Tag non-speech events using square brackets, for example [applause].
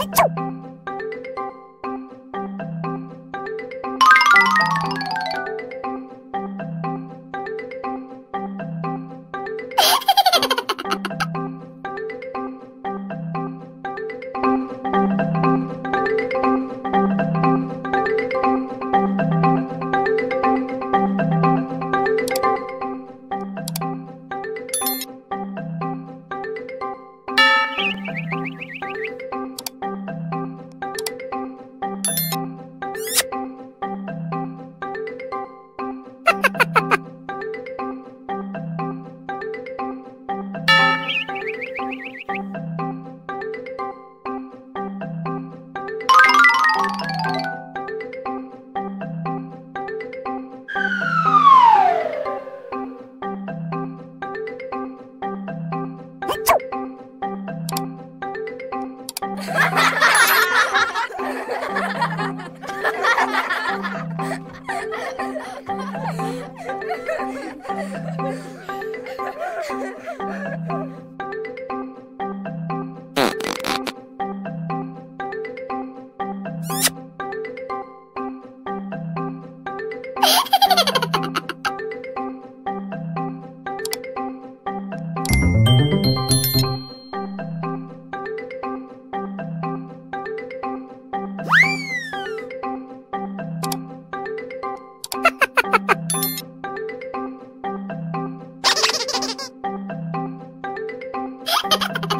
Achoo! Ha ha ha! you [laughs]